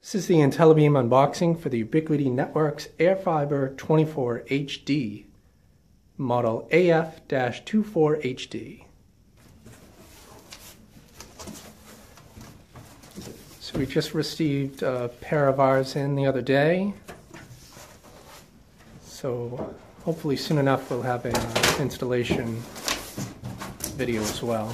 This is the IntelliBeam unboxing for the Ubiquiti Networks AirFiber 24 HD, model AF-24HD. So we just received a pair of ours in the other day. So hopefully soon enough we'll have an installation video as well.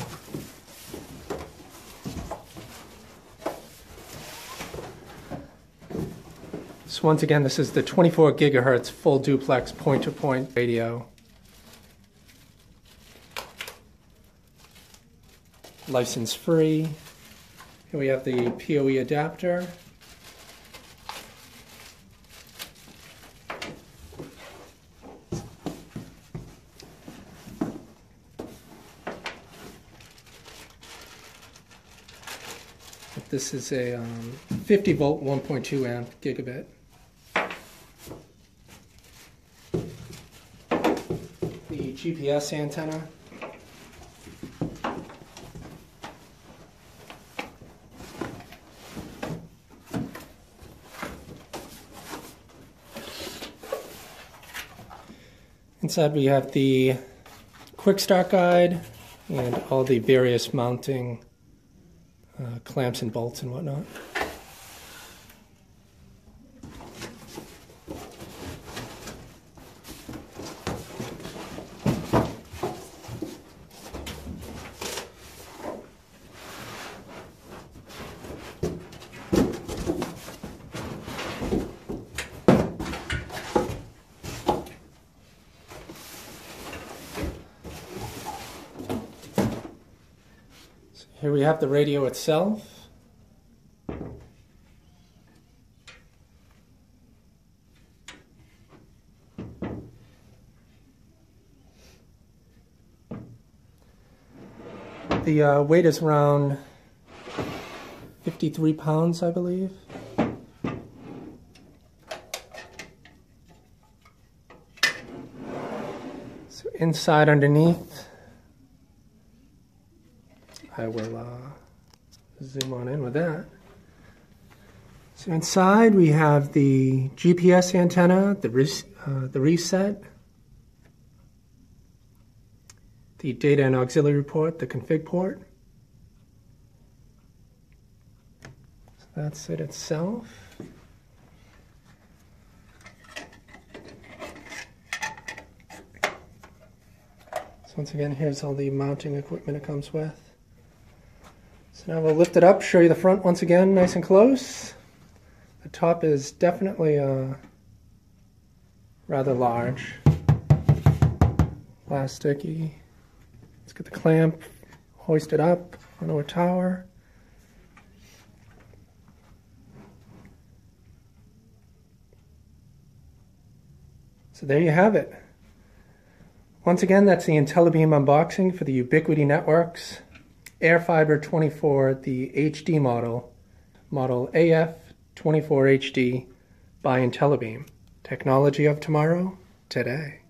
So once again, this is the 24 gigahertz full duplex point-to-point -point radio. License free. Here we have the PoE adapter. This is a um, 50 volt 1.2 amp gigabit. GPS antenna. Inside we have the quick start guide and all the various mounting uh, clamps and bolts and whatnot. Here we have the radio itself. The uh, weight is around 53 pounds, I believe. So inside underneath I will uh, zoom on in with that. So inside we have the GPS antenna, the, uh, the reset, the data and auxiliary port, the config port. So that's it itself. So once again, here's all the mounting equipment it comes with. So now we'll lift it up, show you the front once again, nice and close. The top is definitely uh, rather large. Plasticky. Let's get the clamp hoisted up onto a tower. So there you have it. Once again, that's the IntelliBeam unboxing for the Ubiquiti Networks AirFiber 24, the HD model, model AF24HD by IntelliBeam. Technology of tomorrow, today.